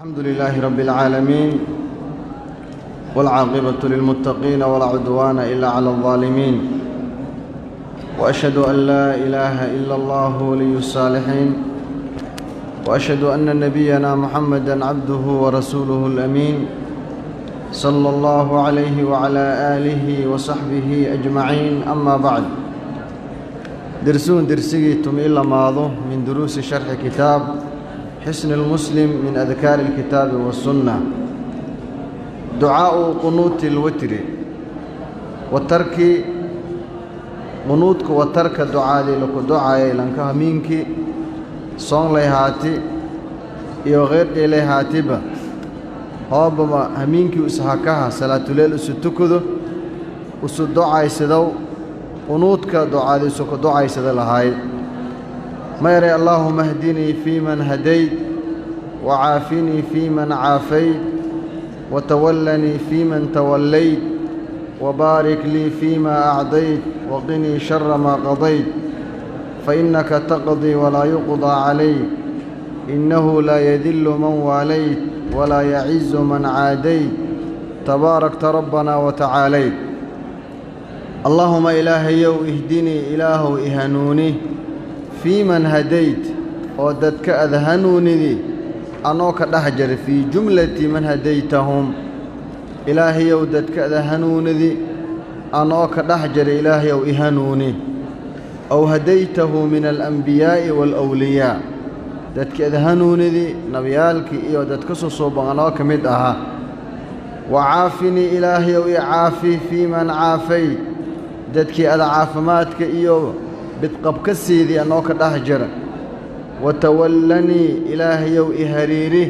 الحمد لله رب العالمين والعاقبة للمتقين ولا عدوان إلا على الظالمين وأشهد أن لا إله إلا الله ولي الصالحين وأشهد أن نبينا محمدا عبده ورسوله الأمين صلى الله عليه وعلى آله وصحبه أجمعين. أما بعد درسون درسيتم إلا ماضو من دروس شرح كتاب حسن المسلم من أذكار الكتاب والسنة دعاء قنوت الوتر وترك قنوتك وترك دعاء لك دعاء لنك همينك صون ليهاتي iyo غير إليهاتبا hoobaba hamiinkii ishakaha salaatuleel isu tukado isu docaysadow qunuudka ducaada isu ku docaysada ما يري اللهم اهدني فيمن هديت وعافني فيمن عافيت وتولني فيمن توليت وبارك لي فيما أعديت وقني شر ما قضيت فإنك تقضي ولا يقضى عليك إنه لا يذل من واليت ولا يعز من عاديت تباركت ربنا وتعاليت اللهم إلهي يو اهدني إله إهنوني fii man hadayt oo dadka aad hanuunini anoo ka dhex jira fii jumlati man hadaytahum. Ilaahayow dadkaada hanuunidi anoo ka dhex jira ilaahayow i hanuuni ow hadaytahu min alambiyaa'i waalawliyaa dadkaad hanuunidi nabiyaalkii iyo dadka susuuban anoo ka mid aha. Wa caafinii ilaahayow i caafi fii man caafay dadkii ada caafimaadka iyo bidqabka siidii anoo ka dhex jira. Wa tawallanii ilaahayow i hariiri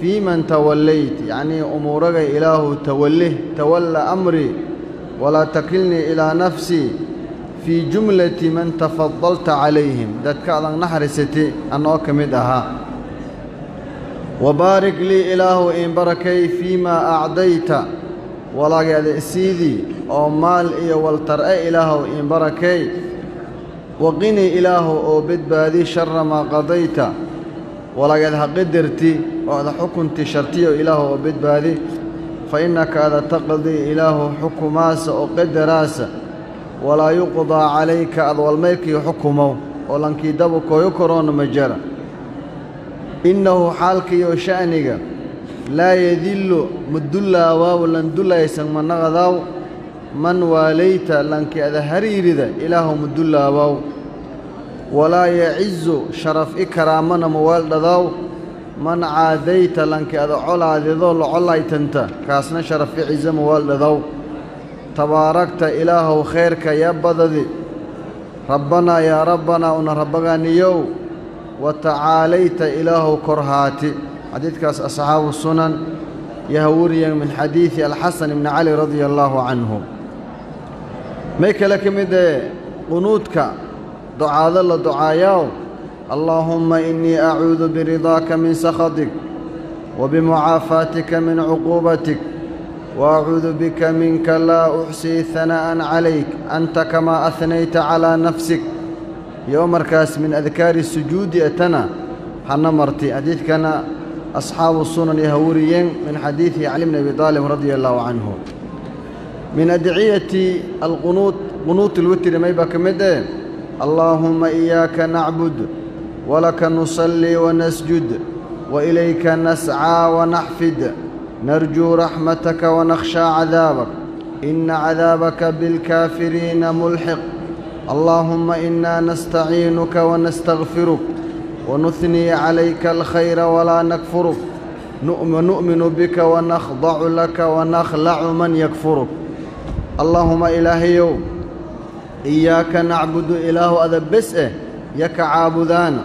fii man tawallayt yacnii umuuragay ilaahu tawallih tawalla amrii walaa takilnii ilaa nafsii fii jumlati man tafadalta calayhim. Dadka adan naxrisati annoo ka mid ahaa wabaarik lii ilaahu in barakay fii maa acdayta walaageeda isiidii oo maal iyo waltar-e ilaahu in barakay waqinii ilaahu oo badbaadi shara maa qadayta. Walaageed ha qadarti oo ada xukunti shartiyo ilaahu oo badbaadi. Fa innaka ada taqdii ilaahu xukumaasa oo qadaraasa walaa yuqdaa calayka adwalmayrkii xukumow oo lankii dabu kooyo koroona ma jara. Innahu xaalkiiyo sha'niga laa yadillu madullaawaw lan dulaysan manaqadaw man waalayta lankii ada hariirida ilaahu madullaawaw walaa yacizu sharaf i karaamana maweeldhadaw man caadayta lankii ada colaadidoo la colaytanta kaasna sharaf i ciso maweeldhadaw tabaarakta ilaahow khayrka ya badadi rabbanaa yaa rabbanaa una rabbaganiyow wa tacaalayta ilaahow korhaati. Xadiidkaas asxaabu sunan yaha wariyan min xadiidi alxasan ibni cali radia allaahu canhu may kale ka mid ee qunuudka la ducaayaw allaahumma innii acuudu biridaaka min sakhatik wa bimucaafaatika min cuquubatik وأعوذ بك منك لا أحصي ثناء عليك. أنت كما أثنيت على نفسك. يوم مركز من أذكار السجود أتنا. حنا مرتي حديث كان أصحاب السنن يهوريين من حديث علي بن أبي طالب رضي الله عنه. من أدعية القنوت قنوت الوتر ما يبقى مدى اللهم إياك نعبد ولك نصلي ونسجد وإليك نسعى ونحفد. نرجو رحمتك ونخشى عذابك. إن عذابك بالكافرين ملحق. اللهم إنا نستعينك ونستغفرك. ونثني عليك الخير ولا نكفرك. نؤمن بك ونخضع لك ونخلع من يكفرك. اللهم iyaaka nacbudu ilaahu ada bes eh yaka caabudaana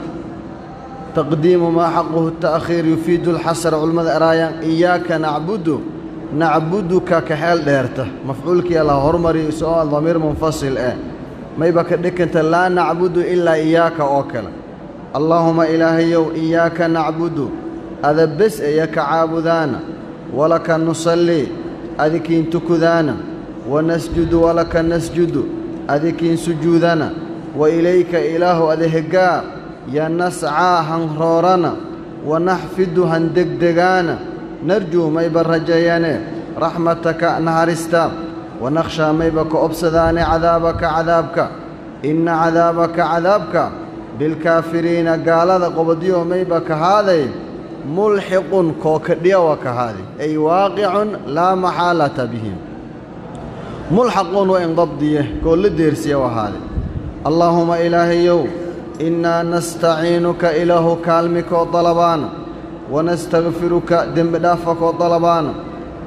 taqdiimu maa xaquhu ta'khiir yufiidu alxasra culimmada eraayaan iyaaka nacbudu nacbuduka ka xeel dheerta mafcuulkii la hormariyo isagoo damiir munfasil eh mayba ka dhikanta laa nacbudu ilaa iyaaka oo kale allaahuma ilaahayow iyaaka nacbudu ada bes eh yaka caabudaana walaka nusallii adikiin tukudaana wanasjudu walaka nasjudu adinkiin sujuudana wa ilayka ilaahu adehegaa yanascaa han roorana wanaxfidu han degdegaana narjuu mayba rajaeyane raxmataka naharista wanakhshaa mayba ka obsadaane cadaabaka cadaabka inna cadaabaka cadaabka bilkaafiriina gaalada qobodiyo mayba ka haaday mulxiqun kookadhiyawa kahaaday ay waaqicun laa maxaalata bihim mulxaqun waa indabdiye koo la deersiya ahaaday allaahuma ilaahayow innaa nastaciinuka ilaahu kaalmikoo dalabaana wanastakfiruka dembi dhaafa koo dalabaana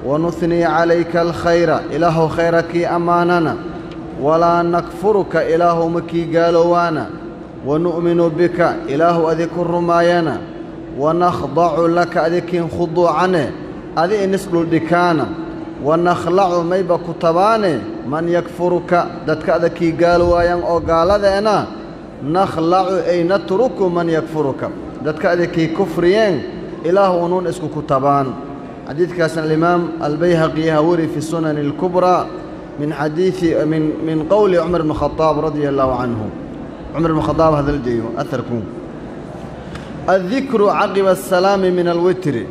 wanuhnii calayka alkhayra ilaahu khayra kii ammaanana walaa nakfuruka ilaahu ma kii gaalowaana wanu'minu bika ilaahu adi ku rumaayana wanakhdacu laka adikiin khuduucane adi inis dhuldhikaana wanakhlacu mayba ku tabaane man yakfuruka dadka adakii gaalowaayan oo gaaladeena nakhlacu ay natruku man yakfuruka dadka adakii kufriyeen ilaahu unuun isku ku tabaan xadiidkaasna alimaam albayhaqi yaha weri fi sunani alkubraa min xadiidi min min qowli cumar bn khadaab radia allaahu canhu cumar bn khadaab hadal jeeyo aharku addikru caqiba asalaami min alwitri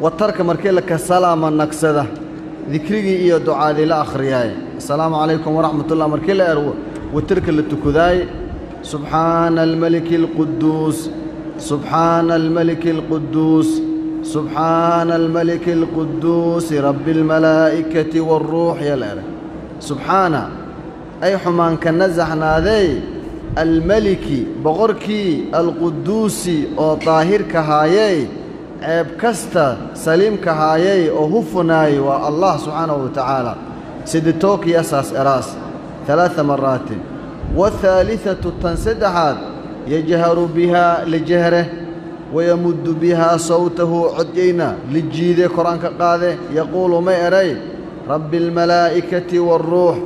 watarka markii laka salaama nagsada dikrigii iyo ducaadii la akhriyaay. Assalaamu calaykum waraxmat ullah markii la erwo witirka la tukudaay subxaana almaliki alquduus subxaana almaliki alquduus subxaana almaliki alquduusi rabbi almalaa'ikati waaruux yaa la eray. Subxaana ay xumaanka nasaxnaadey almeliki boqorkii alquduusi oo daahirka haayey ceeb kasta saliimka haayey oo hufunaayey waa allah subxaanahu wa tacaala siditooki asaas eraas talaata maraatin. Waahaalihatu tan saddexaad yajharu bihaa lijahre wayamuddu bihaa sawtahu codyayna lijiide kor-aanka qaade yaquulu may eray rabbi almalaa'ikati waaruux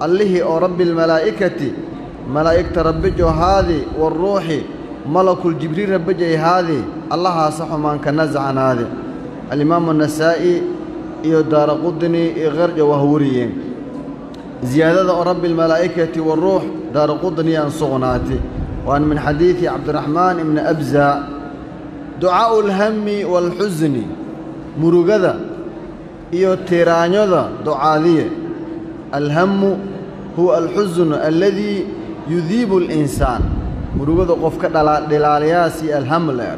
allihii oo rabbi almalaa'ikati malaa'igta rabbijo haadi waaruuxi malakul jibriil rabbijay haadi allahaasa xumaanka nascanaade alimaamu anasaa'i iyo daara qudni iyo kharja waa wariyeen ziyaadada oo rabbi almalaa'ikati waaruux daara qudni aan sugnaati waan min xadiidi cabdiraxmaan ibni abza ducaa'u alhammi waalxusni murugada iyo tiraanyada ducaadiye. Alhammu huwa alxusnu aladii yudiibu alinsaan murugada qofka dhilaaliyaasi alham la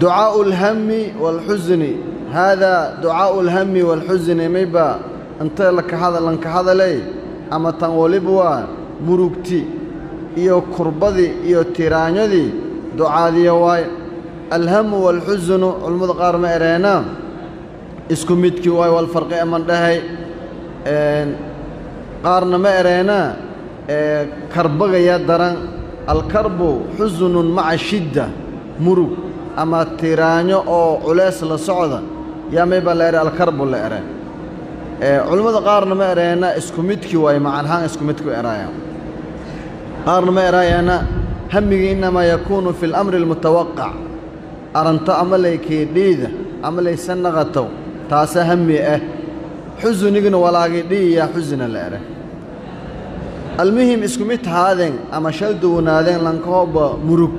ducaa'u alhammi waalxusni haadaa ducaa'u alhammi waalxusni mayba inta lanka hadalay? Ama tan waliba waa murugti iyo kurbadii iyo tiraanyadii ducaadiya waay. Alhamu waalxusnu culammada qaar ma ereena isku midkii waay walfarqi aman dhahay. Qaarna ma ereena karbagaya daran. Alkarbu xusunun maca shidda murug ama tiraanyo oo culeys la socda. Yaa mayba la ere alkarbu la ere culammada qaarna ma ereena isku midkii waay macanahaan isku midku eraaya. Qaarna ma eraayaana hamigii innamaa yakuunu fi lamri almutawaqac. Aranto ama laykii dhiida ama laysa naqatow taasa hami ah xusunigina walaagii dhiiyaa xusina la ere almuhim isku mid haadeen ama shal duwanaadeen lankahooba murug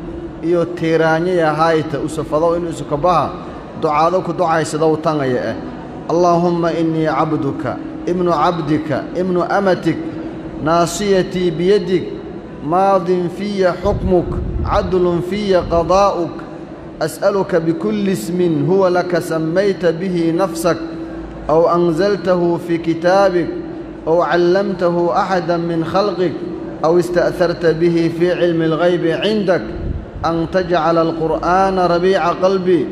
iyo tiiraanyo yahaayta usafado inuu isukabaha ducaado ku ducaysadow tangaya ah allaahumma innii cabduka ibnu cabdika ibnu amatik naasiyatii biyadig maadin fiya xukmuk cadlun fiya qadaa'uk as'aluka bikulli ismin huwa laka sammayta bihi nafsak aw anzaltahu fii kitaabik أو علمته أحدا من خلقك أو استأثرت به في علم الغيب عندك أن تجعل القرآن ربيع قلبي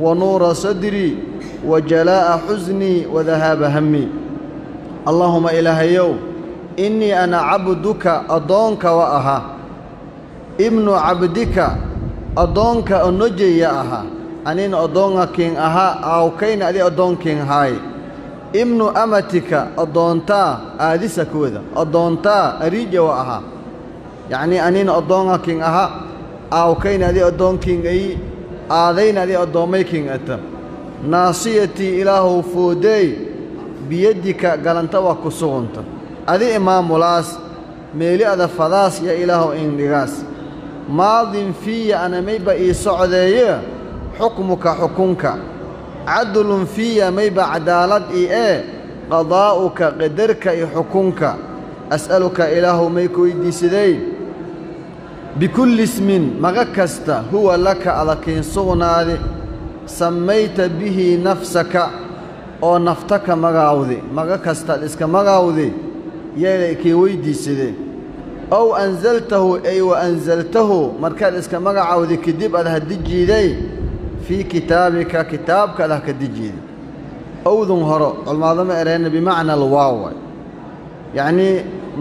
ونور صدري وجلاء حزني وذهاب همي. اللهم إله يوم إني أنا عبدك أضونك وأها. ابن عبدك أضونك أنجي أها. أنين أضونك كين أها أو كين أدي أضون كين هاي. Ibnu amatika addoontaa aadisa kooda addoontaa ariija wa ahaa yacnii anina addoonkakin aha aawkayna adi addoonkin ay aadayna adi addoommaykin ata naasiyatii ilaahow foodeey biyaddika galanta waa ku sugunta. Adi imaamulaas meeli ada fadaas ya ilaahow indhigaas. Maadin fiya ana mayba ii socdeeye xukmuka xukunka cadlun fiya mayba cadaalad ii ee qadaa'uka qadarka iyo xukunka as'aluka ilaahu may ku weydiisadey bikulli ismin maga kasta huwa laka adakiin sugnaadi sammayta bihi nafsaka oo naftaka magaawdi maga kastaad iska magaawdi yeelay kii weyddiisadee ow ansaltahu ay wa ansaltahu markaad iska magacaawdi kadib aad hadijiiday fii kitaabika kitaabkaad ha ka dijiiday owdun horo culmaadama ereyna bimacna alwaawa yacnii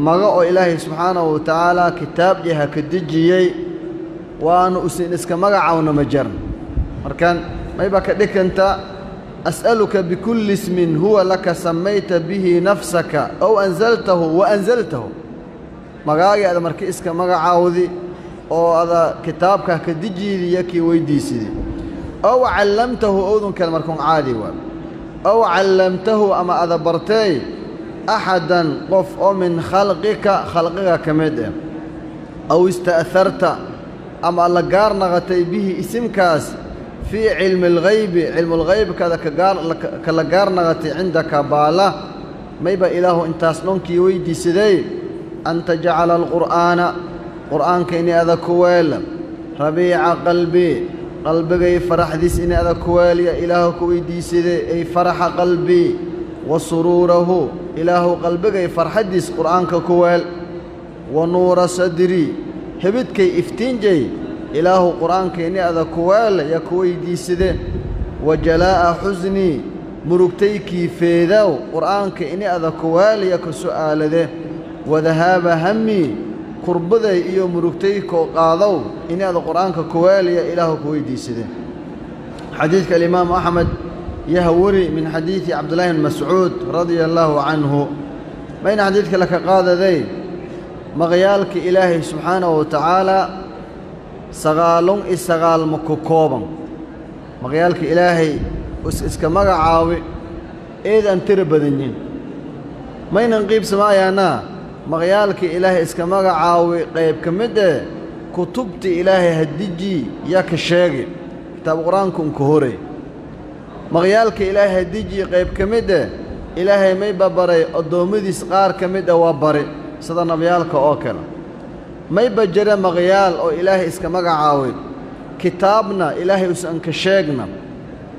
maga oo ilaahay subxaanahu wa tacaala kitaabdii ha ka dejiyey waanu usin iska magacawna ma jaran markaan mayba ka dhikanta as'aluka bikulli ismin huwa laka sammayta bihi nafsaka ow ansaltahu wa ansaltahu magaagii ada marki iska magacaawdi oo ada kitaabka ha ka dejiidiya kii weyddiisidii ow callamtahu owdun kale markuun caadi waa ow callamtahu ama ada bartay axadan qof oo min khalqika khalqiga ka mid ah aw ista'harta ama alla gaar naqatay bihi isimkaas fii cilmi alghaybi cilmulghaybkada kala gaar naqatay cindaka baala mayba ilaahu intaas dhonkii weyddiisaday an tajcala alqur'aana qur'aanka inay ada ku weela rabiica qalbii qalbigay faraxdiis inay ada ku weelya ilaahu ku weyddiisaday ay faraxa qalbii wa suruurahu. Ilaahu qalbigay farxaddiis qur'aanka ku weel wa nuura sadrii hebidkay iftiinjay ilaahu qur'aanka ini ada ku weel ya ku weyddiisade wa jalaa'a xusnii murugtaykii feedaw qur'aanka ini ada ku weel ya ku su'aalade wa dahaaba hammii kurbaday iyo murugtaykoo qaadow ini ada qur'aanka ku weel ya ilaahu ku weyddiisade xadiidka alimaamu axmed yahwari min xadiidi cabdullaahi bn mascuud radia allaahu canhu mayna xadiidka laka qaadaday? Maqyaalka ilaahay subxaanahu wa tacaalaa sagaalun i sagaalma ku kooban. Maqyaalka ilaahay iska magacaawi eedaan tira badanyin maynan qiibsamaayaanaa maqyaalka ilaahay iska magacaawi qayb ka mid eh kutubta ilaahay hadijii yaa ka sheegi. Kitaab qur'aanka unka horay maqyaalka ilaahay hadijii qayb ka mid eh ilaahay mayba baray addoommadiis qaar ka mid ah waa bari. Sida nabiyaalka oo kale. Mayba jira maqyaal oo ilaahay iska magacaaway. Kitaabna ilaahay usan ka sheegna.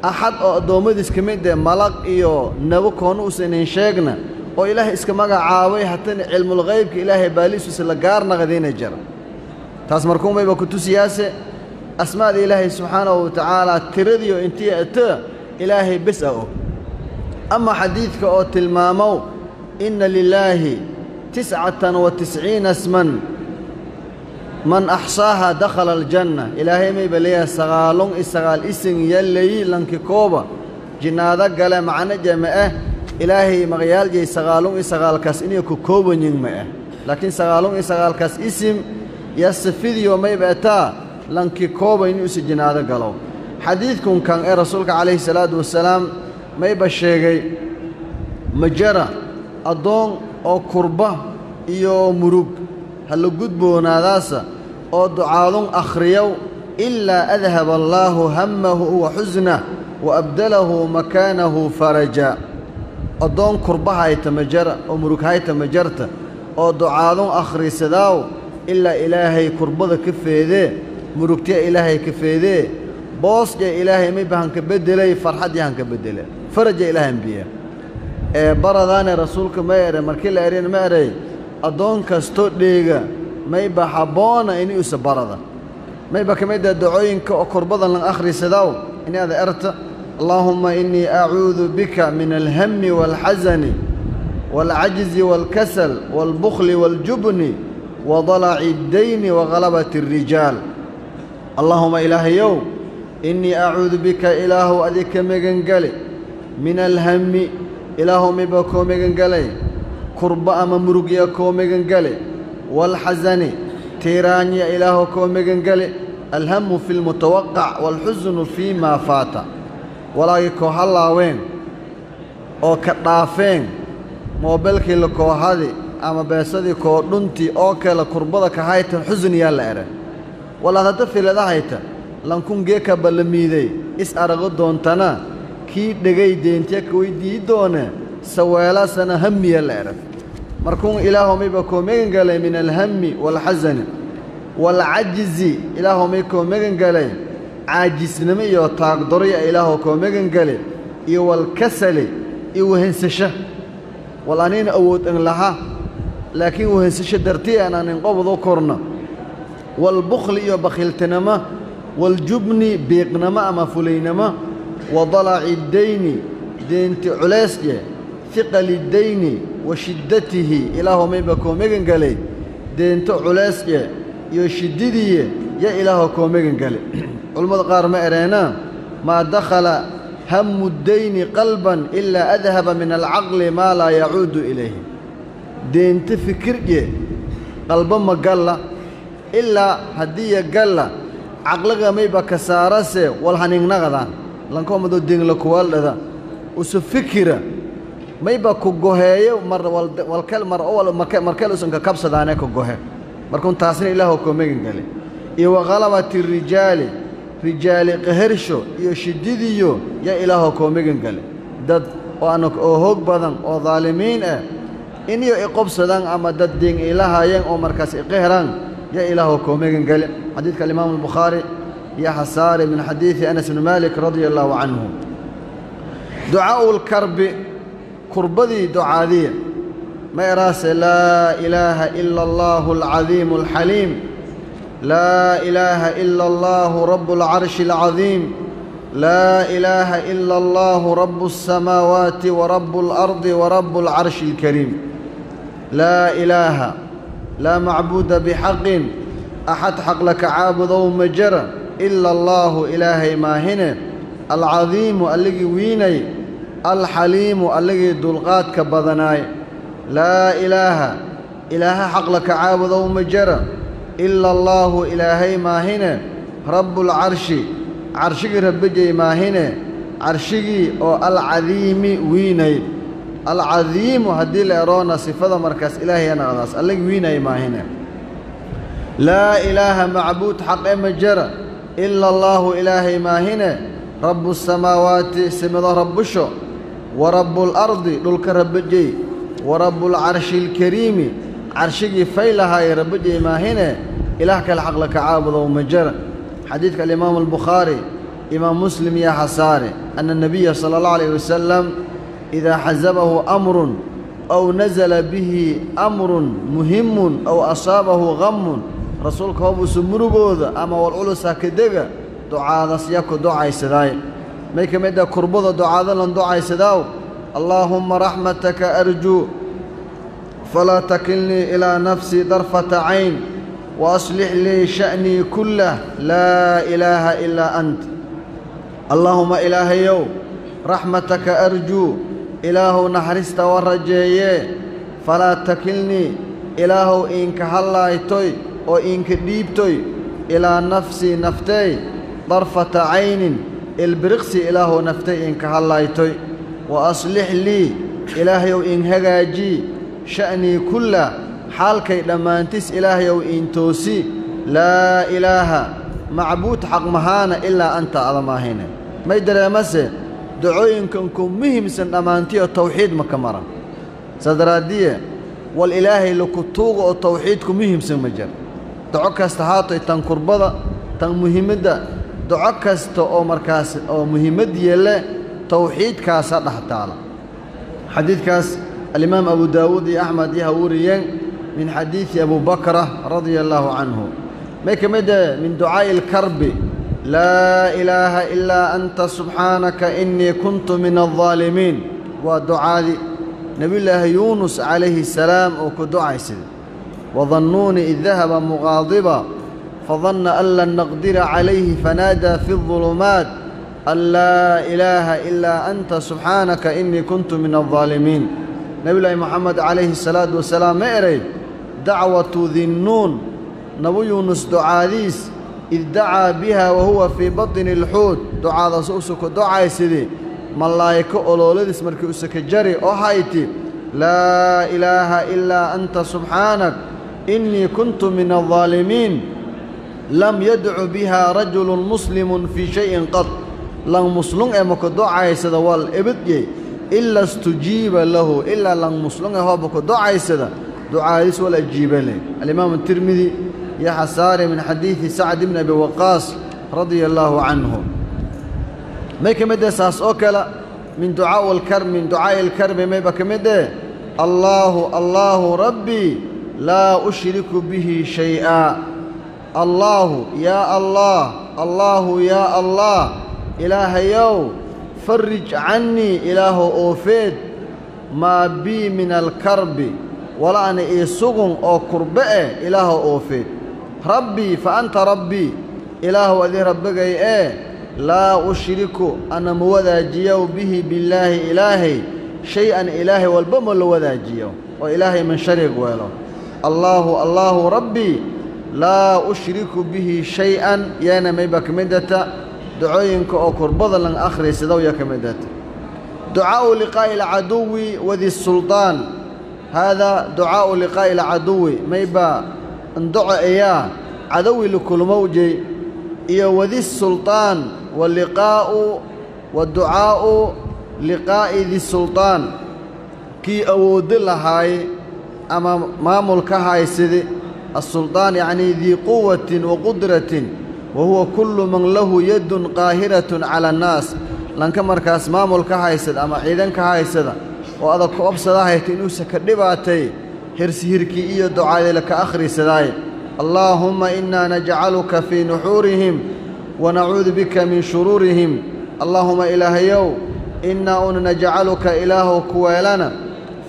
Axad oo addoommadiis ka mid eh malag iyo nabo koona usanan sheegna oo ilaahay iska magacaabay hatana cilmulghaybka ilaahay baaliisuisa la gaar naqdayna jira taas markuu mayba ku tusiyaase asmaada ilaahay subxaanahu wa tacaalaa tiradiyo intii ata ilaahay bes a og ama xadiidka oo tilmaamow inna lilaahi tiscatan wa tisciina sman man axsaaha dakhala aljanna. Ilaahay mayba leeyahay sagaalun i sagaal isin yallayi lanki kooba jinnaado gale macno jama ah ilaahay maqyaaljay sagaalun i sagaalkaas inay ku koobanyin ma ah laakiin sagaalun i sagaalkaas isim yaa safidiyo mayba ataa lanki kooba inuusa jinnaado galo. Xadiidkun kan ee rasuulka calayhi salaatu wasalaam mayba sheegay majara addoon oo kurba iyo murug ha la gudboonaadaasa oo ducaadun akhriyow ilaa adhaba allaahu hammahu wa xusnah wa abdalahu makaanahu faraja addoon kurba hayta majara oo murug hayta majarta oo ducaadun akhrisadaaw ilaa ilaahay kurbada ka feedee murugtiya ilaahay ka feedee boosja ilaahay mayba hanka beddelay farxaddii hanka beddele faraja ilaahay ambiya ee baradaane rasuulka ma ere markii la ereen ma erey addoon kastoo dheega mayba habboona ini usa barada. Mayba ka mid ah dacooyinka oo kurbadan lan akhrisadaw ini ada erta allaahumma innii acuudu bika min alhammi waalxasani waalcajzi waalkasal waalbukhli waaljubni wa dalaci اddayni wa galabati الrijaal allaahuma ilaahayow innii acuudu bika ilaahu adika megangeli min alhammi ilaahu miba koo megangelay kurba ama murugya koo megangeli waalxasani tiiraanya ilaahu koo megangeli alhammu fi lmutawaqac waalxusnu fii maa faata walaagii koo hallaaween oo ka dhaafeen moobelkii la koohadi ama beesadii koo dhuntii oo kale kurbada ka haytan xusniyaa la ere walaad hadda filadahayta lankun geeka ballamiiday is arago doontana kii dhegay deentiya ka weydii doone saweelasana hamiya la erag markuun ilaahomayba koo megan galay min alhammi waalxasani waalcajizi ilaahomay koo megan galay caajisnimo iyo taagdorya ilaahoo koo megan gale iyo walkasali iyo wehensasho wal anina awood an laha laakiin wehensasho dartii aan anin qobod u korna walbukhli iyo bakhiltinimo waljubni biiqnimo ama fulaynimo wa dalaci dayni deenti culaysje hiqali dayni wa shiddatihi ilaahomayba koo megan galay deento culaysje iyo shiddidiye ya ilaahoo koo megan gale culammada qaar ma ereenaa maa dakhala hamu dayni qalban ilaa adhaba min alcaqli maa laa yacuudu ilayhi. Deento fikirje qalba ma galla ilaa haddiiya galla caqliga mayba ka saarase wal haningnaqadaan lankomadoo dengla kuwaaldhada usu fikira mayba ku goheeyo mar walkel mar owal markel usan ka kabsadaane ka gohe. Markuun taasna ilaahoo koo megan gale. Iyo wa khalabati rijaali rijaali qaharsho iyo shiddidiyo yaa ilaahoo koo megan gale dad oo hoog badan oo daalimiin ah iniyo iqobsadaan ama dad deen ilahaayeen oo markaas iqahraan yaa ilaahoo koo megan gale xadiidka alimaamu albukhaari iyo xasaari min xadiidi anas bni maalik radia allaahu canhu ducaa'u lkarbi kurbadii ducaadiya. Ma eraase laa ilaaha ila allaahu alcadiimu alxaliim ila allaahu rabu alcarshi alcadiim laa ilaaha ila allaahu rabu alsamaawaati wa rabu alardi wa rabu alcarshi alkariim laa ilaaha laa macbuuda bixaqin axad xaq laka caabudow ma jara ila allaahu ilaahay maahine. Alcadiimu alligii wiinay. Alxaliimu alligii dulqaadka badanaay laa ilaaha ilaaha xaq laka caabudow ma jara ila allaahu ilaahay maahine rabbulcarshi carshigii rabbijay maahine carshigii oo alcadiimi wiinay. Alcadiimu haddii la eroona sifada markaas ilaahayana adaas alligi wiinay maahine. Laa ilaaha macbuud xaqe ma jara ila allaahu ilaahay maahine rabbu samaawaati simido rabbusho wa rabbuulardi dhulka rabbijay wa rabbuulcarshi alkariimi carshigii fay lahaay rabadii maahine ilaah kale xaqla ka caabudow ma jara. Xadiidka alimaamu albukhaari imaam muslim yaa xasaare anna nebiya sala allah alayh wasalam idaa xasabahu amrun aw nasala bihi amrun muhimun aw asaabahu hammun rasuulka hobuusu murugooda ama walculusa kadega ducaadas yaku ducaysadaay may ka mid a kurbada ducaada lan ducaysadaaw allaahumma raxmataka arjuu falaa takilnii ilaa nafsii darfata cayn waaslix lii sha'nii kullah laa ilaaha ilaa ant allaahuma ilaahayow raxmataka arjuu ilaahow naxariista wa rajeeyee falaa takilnii ilaahow iinka hallaaytoy oo iinka dhiibtoy ilaa nafsii nafteey darfata caynin ilbiriqsi ilaahow naftay iinka hallaaytoy wa aslix lii ilaahayow iin hagaajii sha'nii kulla xaalkay dhammaantis ilaahayow iintoosi laa ilaaha macbuud xaqmahaana ilaa anta adama may dareemase dacooyinkan ku muhiimsan dhammaantiyo tawxiid maka maran. Sadaraaddiye wal ilaahay laku tuuqa oo tawxiidku muhimsan ma jir. Daco kasta haatoy tan kurbada tan muhimadda daco kasta oo markaas oo muhiimad yeelle tawxiidkaasa dhex taala. Xadiidkaas iyo axmed iyo ha wariyeen من حديث أبو بكرة رضي الله عنه. ما كمدة من دعاء الكرب. لا إله إلا أنت سبحانك إني كنت من الظالمين. ودعاء نبي الله يونس عليه السلام وكدعاء سيد. وظنون إذ ذهب مغاضبا. فظن أن لن نقدر عليه فنادى في الظلمات. أن لا إله إلا أنت سبحانك إني كنت من الظالمين. nebilaahi moxamed calayhi salaatu wasalaam ma eray dacwatu dinnuun nabu yuunus ducaadiis id dacaa biha wahuwa fii batni alxuud. Ducaadaas u suka docaysidii malaa'iko olooladiis markii u jari oo hayti laa ilaaha ilaa anta subxaanak innii kuntu min aldaalimiin lam yadcu biha rajulun muslimun fii shayin qad lan muslun ee maka docaysada wal ebedye ila istujiiba lahu ilaa lang muslung ee hooba ka docaysada ducaadis wal ajiiba leh alimaam الtirmidi yaxa saare min xadiidi sacd ibn abi waqaas radia allaahu canhu may ka mid eh saas oo kale min ducaa lkar min ducaa'i alkarbi mayba ka mid eh allaahu allaahu rabbii laa ushriku bihi shay'a allaahu farij cannii ilaahu oofeed maa bii min alkarbi wala'na ii sugun oo kurbe eh ilaahu oofeed rabbii fa anta rabbii ilaahu adii rabbigay ee laa ushriku ana ma wadaajiyow bihi billaahi ilaahay shay-an ilaahay walba ma la wadaajiyo oo ilaahay man shariig weelo. Allaahu allaahu rabbii laa ushriku bihi shay-an yaana mayba ka midata ducooyinka oo kurbada lan akhriysadaw yaa ka midata ducaa'u liqaa'i alcaduwi wadi suldaan haadaa ducaa'u liqaa'i alcaduwi mayba ndoco ayaa cadowi lakulmowjey iyo wadi sulطaan waliqaa'u waducaa'u liqaa'i di sulطaan kii awooddo lahaaye ama maamulka haysidi asulطaan yacnii dii quwatin wa qudratin wa huwa kullu man lahu yadun qaahiratun cala annaas lanka markaas maamulka haysada ama ciidanka haysada oo adag ku obsada hayta inuusa ka dhibaatay hirsihirkii iyo ducaadila ka akhrisadaaye allaahumma innaa najcaluka fii nuxuurihim wanacuudu bika min shuruurihim allaahuma ilaahayow innaa una najcaluka ilaahu kuweelana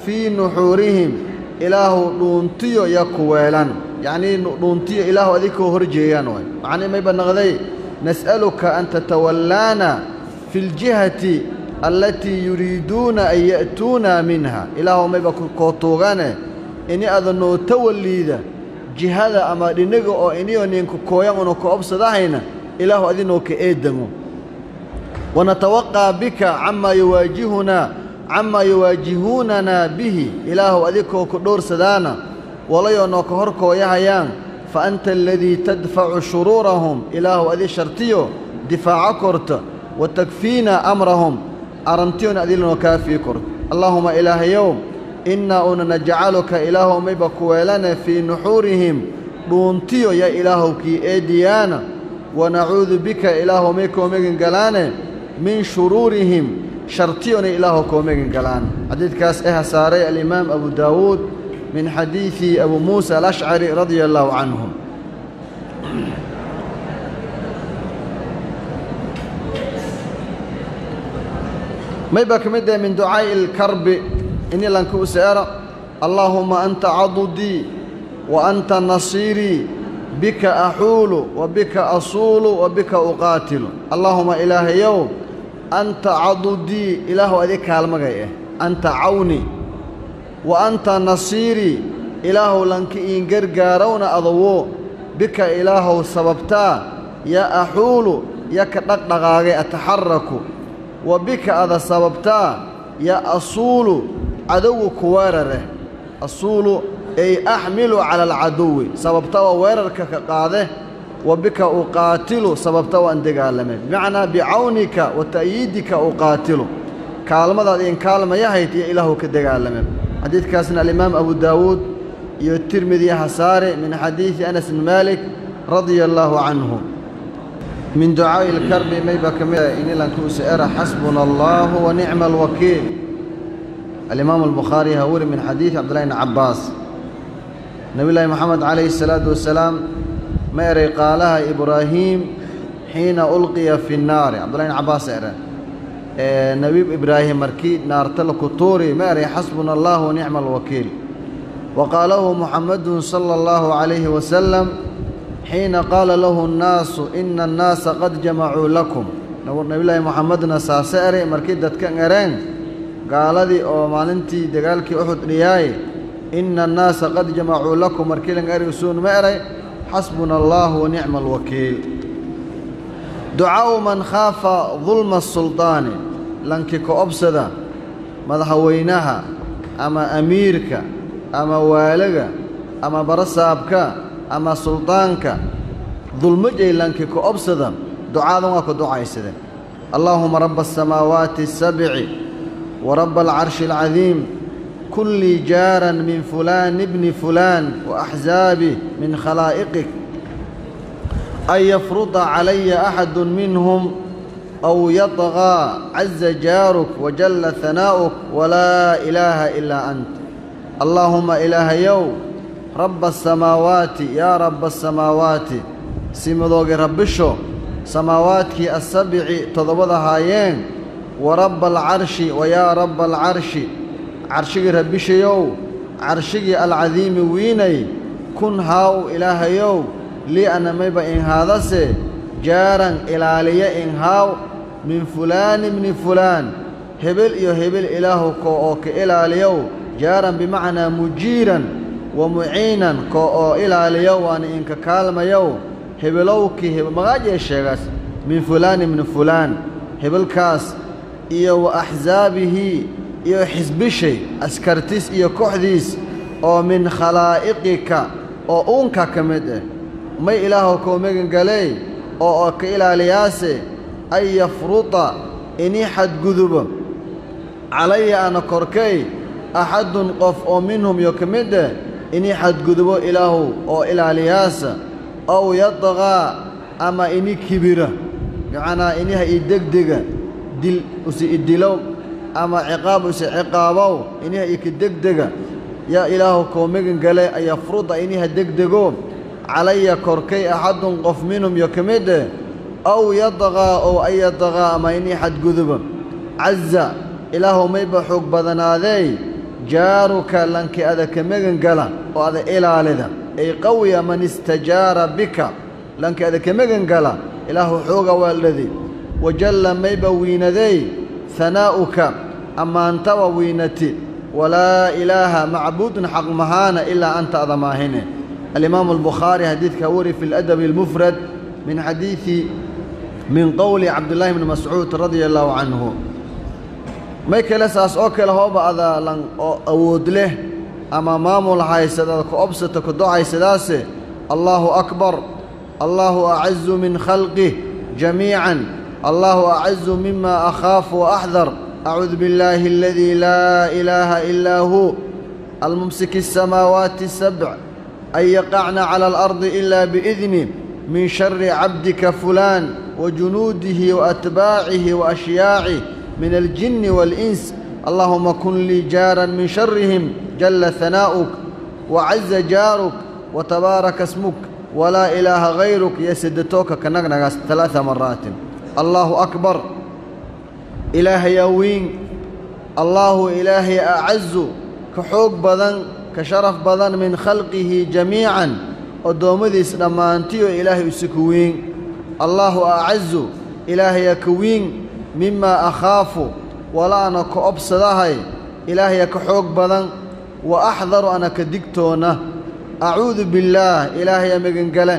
fii nuxuurihim ilaahu dhuuntiyo ya kuweelan yacnii dhuuntiyo ilaahu adikoo horjeeyaan waay macnii mayba naqday nas'aluka an tatawallaana fi ljihati allatii yuriiduuna an ya'tuuna minha ilaahu mayba kootuugane ini ada noo tawalliida jihada ama dhinaga oo iniyo ninku kooyan una ka obsadahayna ilaahu adinoo ka eedamo wanatawaqaa bika camaa yuwaajihunaa camaa yuwaajihuunanaa bihi ilaahu adikoo ka dhowrsadaana walayoo noo ka hor kooyahayaan fa anta aladii tadfacu shuruurahum ilaahu adi shartiyo difaaco korta wa takfiina amrahum arantiyona adilanoo kaafii korta allaahuma ilaahayow innaa una najcaluka ilaahu mayba kuweelane fii nuxuurihim dhuuntiyo ya ilaahow kii eediyaana wanacuudu bika ilaahu may koo megan galaane min shuruurihim shartiyona ilaahu koo megan galaan xadiidkaas eha saaray alimaam abu daawuud min xadiidi abu muusa alashcari radia allaahu canhu mayba ka mid ah min ducaa'i alkarbi ini lanka u seera allaahumma anta cadudii wa anta nasiirii bika axuulu wa bika asuulu wa bika uqaatilu allaahuma ilaahayow anta cadudii ilaahu adi kaalmagay ah anta cawni wa anta nasiirii ilaahu lanka iin gargaarowna adawo bika ilaahow sababtaa ya axuulu ya ka dhaqdhaqaagay ataxaraku wa bika ada sababtaa ya asuulu cadowu ku weerareh asuulu ay axmilu cala alcaduwi sababta waa weerarka ka qaade wa bika uqaatilu sababta waan dagaalameen bimacnaa bicawnika wa ta'yiidika uqaatilu kaalmadaad iin kaalmayahayd iyo ilaahu ka dagaalameen xadiidkaasna alimaam abu daawuud iyo tirmidi hasaare min xadiidi anas bn maalik radia allaahu canhu min ducaa'i ilkarbi mayba ka mid in ilanka u seera xasbuna allaahu wa nicma alwakiil alimaamu albukhaari ha weri min xadiidi cabdillahi bni cabbaas nebillaahi moxamed calayhi salaatu wasalaam ma eray qaalaha ibraahiim xiina ulqiya fi nnaari cabdullahi bni nebi ibraahim markii naarta laku tuuri ma eray xasbuna allahu wa nicma alwakiil wa qaalahu muxammadun sala allahu calayhi wasalam xiina qaala lahu annaasu ina annaasa qad jamacuu lakum. Nebillaahi moxamedna saase eray markii dadkan ereen gaaladii oo maalintii dagaalkii uxud dhiyaaye ina annaasa qad jamacuu lakum. Markii lan eri usuun ma eray xasbuna allaahu wa nicma alwakiil ducaa'u man khaafa dulma suldaani lankii ka obsada madaxweynaha ama amiirka ama waalaga ama barasaabka ama suldaanka dulmo jaylankii ku obsada ducaadan waa ku ducaysade allaahuma rabba asamaawaati asabci wa rabba alcarshi alcadiim kun lii jaaran min fulaan ibni fulaan wa axzaabih min khalaa'iqik an yafruda calaya axadu minhum aw yadgaa caza jaaruk wajalla hanaa'uk walaa ilaaha ilaa ant allaahuma ilaahayow rabba asamaawaati yaa rabba asamaawaati simadoogi rabbisho samaawaadkii assabici toddobada haayeen wa rabba alcarshi wa yaa rabba alcarshi carshigii rabbishayow carshigii alcadiimi wiinay kun haaw ilaahayow lii anamayba inhaadase jaaran ilaaliya inhaaw min fulaan ibni fulaan hebel iyo hebel ilaahu ko oo ka ilaaliyow jaaran bimacnaa mujiiran wa muciinan ko oo ilaaliyow waana inka kaalmayow hebelowkii hebel magaajee sheegaas min fulaan ibni fulaan hebelkaas iyo wa axsaabihi iyo xisbishay askartis iyo kooxdiis oo min khalaa'iqika oo uunka ka mid ah may ilaahu koo megangaley oo oo ka ilaaliyaase an yafruta inii xadgudubo. Calaya ana korkay axadun qof oo minhum yo ka mid ah inii xadgudubo ilaahu oo ilaaliyaasa. Ow yadqaa ama ini kibira. Macnaa iniha degdega dil usi idilow ama ciqaab usi ciqaabow iniha ika degdega. Yaa ilaahu koo megan gale ayafruda iniha degdego calaya korkay axadun qof minhum yo ka mid ah aw yadqaa ow an yadqaa ama inii xadguduba caza ilaahu mayba xoog badanaadey jaaruka lanki ada ka megan gala oo ada ilaalida. Ay qawiya man istajaara bika lanki ada ka megan gala ilaahu xooga waaldhadi wajalla mayba wiinadey hanaa'uka ammaantaba wiinati. Walaa ilaaha macbuudun xaq mahaana ilaa anta ada maahine alimaamu albukhaari xadiidka wari fi ladabi almufrad min xadiidi min qowli cabdillaahi bni mascuud radia allaahu canhu may kale saas oo kale hooba ada lan oo awood leh ama maamul haysadaada ku obsata ku docaysadaase allaahu akbar allaahu acazu min khalqih jamiican allaahu acazu mima akhaafu waaxdar acuudu billaahi aladii laa ilaaha ilaa hu almumsiki asamaawaati asabc an yaqacna cala alardi ila biidni min shari cabdika fulaan وجنوده وأتباعه وأشياعه من الجن والإنس اللهم كن لي جارا من شرهم جل ثناؤك وعز جارك وتبارك اسمك ولا إله غيرك يسدتوك ka sharaf badan min khalqihi jamiican oddoommadiis dhammaantiyo ilaahay usiku weyn. Allaahu acazu ilaahaya ka wiin mimaa akhaafu walaana ka obsadahay. Ilaahaya ka xoog badan. Wa axdaru ana ka digtoonna acuudu billaah ilaahaya magangale.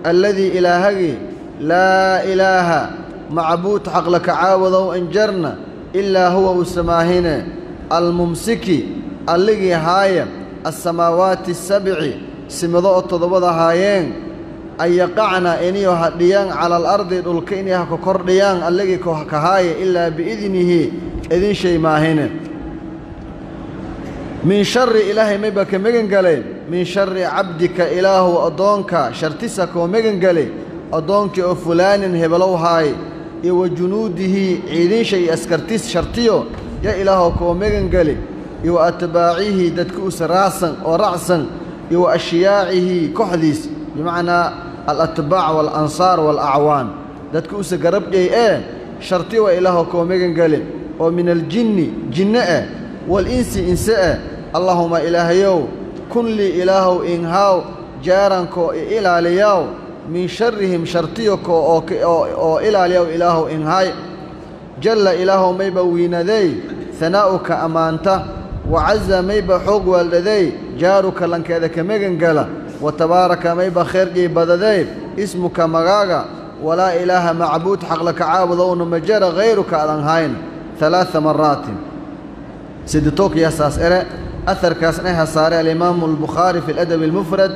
Alladii ilaahagii laa ilaaha macbuud xaqla ka caawadow anjarna ilaa huwa uu samaahine. Almumsiki alligii haaya assamaawaati asabci simado oo toddobada ahaayeen an yaqacna inio hadhiyaan cala alardi dhulka inay ha ka kordhiyaan allegii kahaaye ilaa biidnihi idin shay maahine. Min shari ilaahay mayba ka megengaleen min shari cabdika ilaahu addoonka shartisa koo megengale addoonkii oo fulaanin hebelow haay iyo wa junuudihii ciidinsha iyo askartis shartiyo ya ilaahu koo megengale iyo wa atbaacihi dadka usa raasan oo racsan iyo wa ashyaacihi kooxdiis bimacnaa alatbaac waalansaar waalacwaan dadka usa garab ee sharti waa ilaahw koo megan gale oo min aljinni jinne eh waalinsi inse eh. Allaahuma ilaahayow kun lii ilaahow inhaaw jaarankoo ilaaliyaaw min sharrihim shartiyakoo oo ilaaliyaw ilaahow inhaay jalla ilaahow mayba wiinadey hanaa'uka ammaanta wacaza mayba xoog waaldaday jaaruka lankeeda ka megangala watabaaraka mayba khayrgii badaday ismuka magaaga walaa ilaaha macbuud xaqla ka caabudo uuna ma jara khayruka adan hayn. Alaaa maraatin. Siditookyasaas ere aharkaasna saaray alimaamu albukhaari fi aladabi almufrad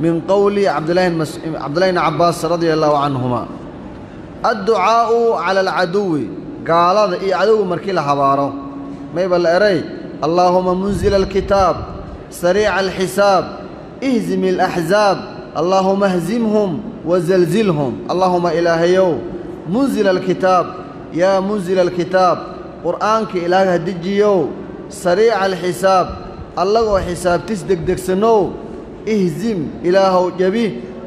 min qowli cabdulahi bn cabbaas radia allaahu canhuma adducaa'u cala alcaduwi gaalada iyo cadowga markii la habaaro. Mayba la eray allaahuma munzila alkitaab sariica alxisaab ihzimi alaxzaab allaahuma hzimhum wazalzilhum allaahuma ilaahayow munzila alkitaab yaa munzila alkitaab qur'aanka ilaaha dejiyow sariica alxisaab allagoo xisaabtis degdegsanow ihzim ilaahow jebi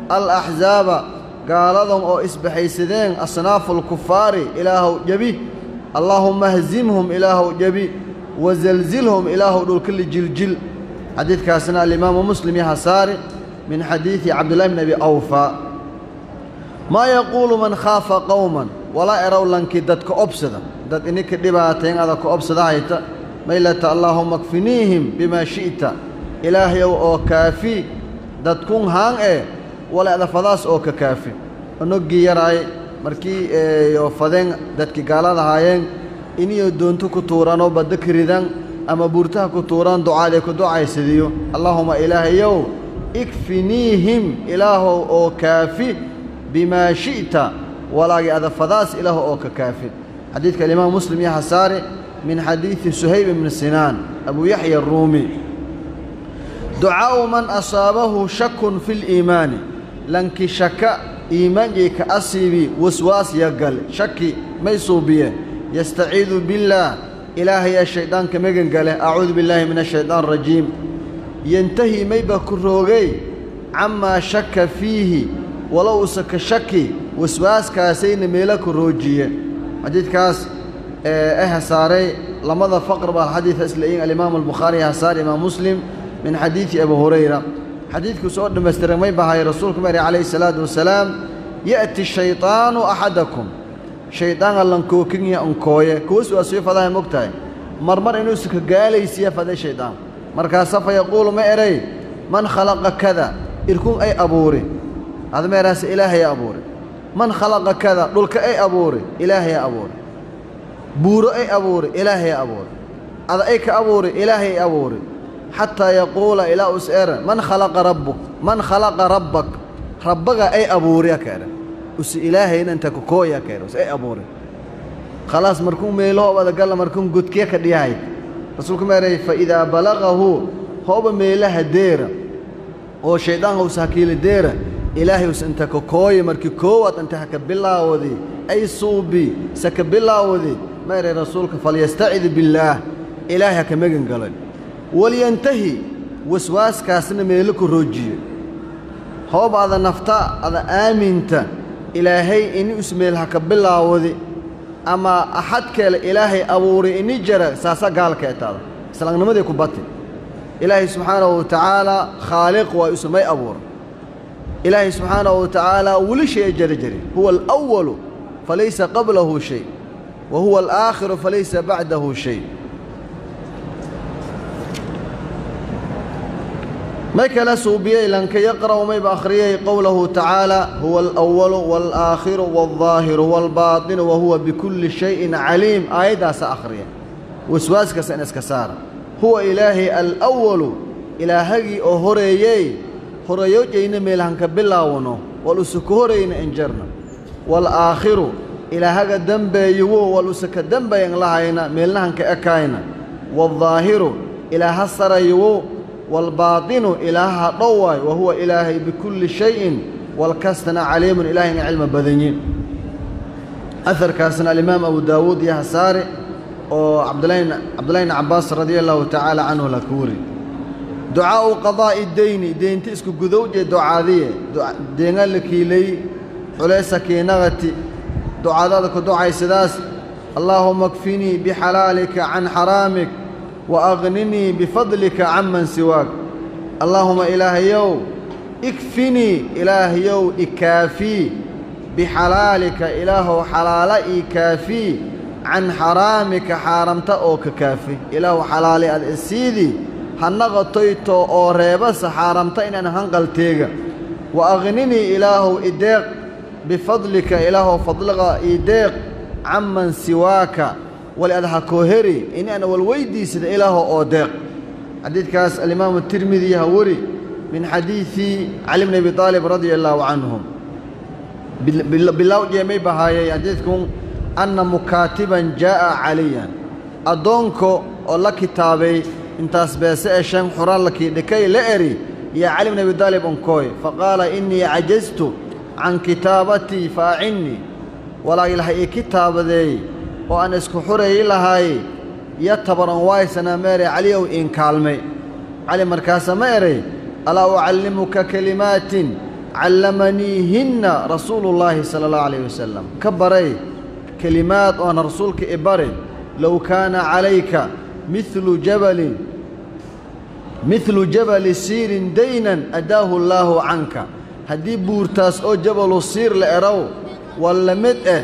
alaxzaaba gaaladan oo isbaxaysadeen asnaafu alkufaari ilaahow jebi allaahumma hzimhum ilaahow jebi wazalzilhum ilaahow dhulkali jiljil. Xadiidkaasna alimaamu muslim yaha saari min xadiidi cabdillahi bn abi awfaa maa yaquulu man khaafa qowman walaa erow lankii dadka obsada dad ininka dhibaatayn ada ka obsada hayta maylata allaahuma kfiniihim bimaa shi'ta. Ilaahayow oo kaafi dadkun haan ee wala adafadaas oo ka kaafi. Onoggii yaraay markii fadeen dadkii gaalada haayeen iniyo doonto ku tuuranoo badda ka ama buurtaha ku tuuran ducaadee ku ducaysadiyo allaahuma ilaahayow ikfiniihim ilaahow oo kaafi bimaa shi'ta. Walaagii adafadaas ilaah oo ka kaafi. Xadiidka alimaam muslim yaha saari min xadiidi suhayb ibni sinaan abuu yaxya aruumi ducaa'u man asaabahu shakun fi liimaani lanki shaka iimaankii ka asiibi waswaas yagal shaki may suubiye yastaciidu billaah ilaahayaa shayddaanka megan gale acuudu billaahi min ashaytaan arajiim yantahi mayba ku roogay camaa shaka fiihi walow usaka shaki waswaaskaasayna meelo ku roojiye xadiidkaas ee hasaaray lamada faqr baa xadiida islayin alimaamu albukhaari hasaar imaam muslim min xadiidi abu hurayra xadiidkuu soo dhammaystiray may bahay rasuulku mari calayhi salaatu wasalaam ya'ti shayطaanu axadakum shaydaan allankookinya onkooye kuwas waa sii fadahay mog tahay marmar inuusa ka gaalaysiya faday shaydaan markaasa fa yaquulu ma eray? Man khalaqa kada? Irkun ay abuuri. Ada meeraase ilaahaya abuuri. Man khalaqa kada? Dhulka ay abuuri. Ilaahaya abuuri. Buuro ay abuuri. Ilaahaya abuuri. Ada ay ka abuuri. Ilaahayay abuuri. Xataa yaquula ilaa us ere man khalaqa rabbuk. Man khalaqa rabbak. Rabbaga ay abuuriya ka ere us ilaahayna inta kakooya ka ere us ay abuuri. Khalaas markuu meelahoob adagalla markuu godkiya ka dhiyahay. Rasuulku ma eray fa idaa balagahu hooba meelaha deera oo shayddaanka us hakiili deera ilaahay us inta kakooya markii koowaad inta haka bilaawadi ay suubi saka bilaawadi. Ma eray rasuulka falyastacid billaah ilaahay haka megan galan walyantahi waswaaskaasna meelo ku roojiye hoob ada nafta ada aaminta ilaahay ini usmeel haka bilaawadi ama axad keele ilaahay abuuray ini jara saasa gaalka etaada. Islaamnimadii ku bati. Ilaahay subxaanahu wa tacaala khaaliq waa isumay abuura ilaahay subxaanahu wa tacaala weli shay jari jari. Huwa alأwalu falaysa qablahu shay. Wa huwa alآakhiru falaysa bacdahu shay may kala suubiyey lanka yaqra'u mayba akhriyey qowlahu tacaala huwa alawalu waalaakhiru waaldaahiru waalbaatinu wa huwa bikulli shayin caliim aayaddaasa akhriya waswaaskasa in iska saara huwa ilaahay alwalu ilaahagii oo horeeyey horeeyojayna meelhanka bilaawno wal usaka horeyna injarna waalaakhiru ilaahaga dembeeyuwo wal usaka dembayan lahayna meelnahanka ekaayna waaldaahiru ilaaha sarayuwo wاlbaatinu ilaaha dhowaay wa huwa ilaahay bikulli shayin walkastana caliimun ilaahayna cilma badanyin aharkaasna alimaam abu daawuud iyo hasaare oo cabdullahi bn cabbaas radia allahu tacaala canhu la ku wari ducaa'u qadaa'i deyni deynta isku gudowje ducaadiye deenga la kiilay culaysa kiinagati ducadada ku ducaysadaas allaahuma kfinii bixalaalika can xaraamik waaqninii bifadlika canman siwaak allaahuma ilaahayow ikfinii ilaahyow ikaafii bixalaalika ilaahow xalaala ii kaafii can xaraamika xaaramta oo ka kaafi ilaahu xalaale ad isiidii ha naqotoyto oo reebasa xaaramta inaan hanqalteega waaqninii ilaahow ideeq bifadlika ilaahow fadliga ii deeq siwaaka walad ha kooheri in ana walweydiisada ilaaho oo deeq xadiidkaas alimaamu tirmidi ha weri min xadiidi cali bn abi aalib radia allaahu canhum bilow jeemay bahaayay xadiidkun anna mukaatiban jaa'a caliyan addoonko oo la kitaabay intaas beese ee shan xuraan lakiidhikay la eri yaa cali bn abi aalib onkooy faqaala innii cajaztu can kitaabatii faacinnii walaa ilaha ii kitaabadeey oo aan isku xurayi lahaaye yo tabaran waaysanaa ma eray cali ow iinkaalmay cali markaasa ma eray? Alaa ucallimuka kelimaatin callamaniihinna rasuulullaahi sala allahu calayh wasalam ka baray kelimaad oan rasuulka i bari low kaana calayka milu jabalin midlu jabali siirin daynan addaahu llaahu canka. Haddii buurtaas oo jabalu siir la erow waa la mid eh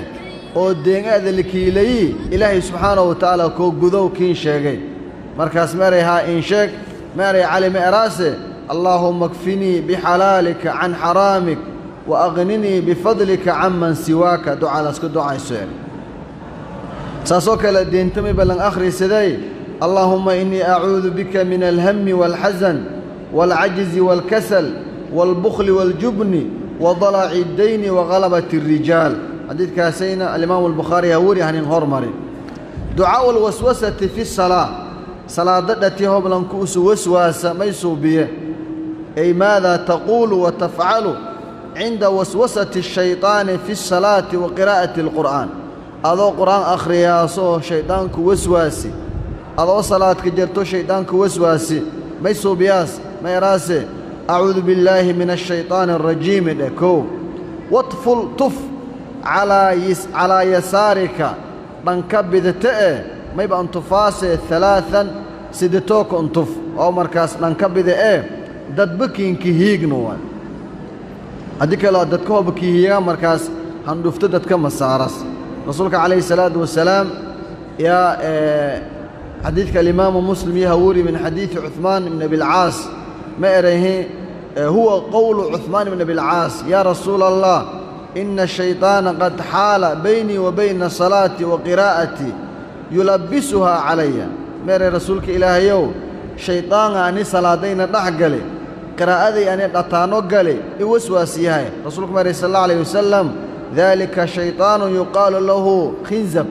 oo deengaada la kiilayii ilaahay subxaanahu wa tacaala koo gudow kiin sheegay. Markaas meeray haa insheeg meeray cali ma eraase allaahumma kfinii bixalaalika can xaraamik wa aqninii bifadlika canman siwaaka. Ducaadaaska ducayseen saasoo kale deentami ballan akhrisaday allaahuma inii acuudu bika min alhami waalxasan waalcajzi waalkasal waalbukhli waaljubni wadalaci iddayni wakalabati الrijaal xadiidkaasayna alimaamu albukhaari haweri hanin hormarin ducaau alwaswasati fi salaa salaada dhati hoblanku usu waswaasa maysuu biye. Ay maadaa taquulu wa tafcalu cinda waswasati shayطaani fi salaati wa qiraa'ati alqur'aan. Adoo qur'aan akhriyaasoo shayddaanku waswaasi. Adoo salaadka jarto shayaanku waswaasi. May suubiyaas mayraase acuudu billaahi min ashayطaani arajiimi dheh kow watful tuf calaa yasaarika dhanka bidata eh mayba antufaase alaaan siditooka untuf oo markaas dhanka bida ee dadbakiinka hiigna waa haddii kaleo dadka hoba kiihiiga markaas handhufto dadka masaaras rasuulka calayhi salaatu wasalaam yaa xadiidka alimaamu muslim yaha wuri min xadiidi cuhmaan ibn abilcaas ma erayhi huwa qowlu cuhmaan ibn abilcaas yaa rasuula allah إن الشيطان قد حال بيني وبين صلاتي وقراءتي يلبسها علي. ميري رسولك إلهي يو شيطان أني صلاتين نحقلي قراءتي أني نتانو قلي إوسواسيها رسولك ميري صلى الله عليه وسلم ذلك شيطان يقال له خنزب.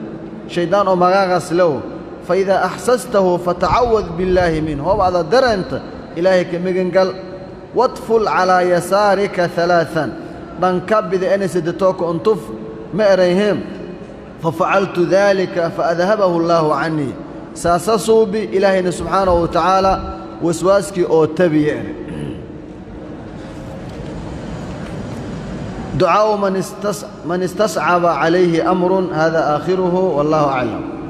شيطان أمغاغس له. فإذا أحسسته فتعوذ بالله منه. هو درنت إلهي كميغن قال واطفل على يسارك ثلاثا. Dhanka bida inay siditooka untuf ma erayheen fafacaltu daalika faadhabahu allaahu cannii saasa suubi ilaahayna subxaanahu wa tacaala waswaaskii oo tabiya ere ducaa'u man istascaba calayhi amrun hada aakhiruhu wallahu aclam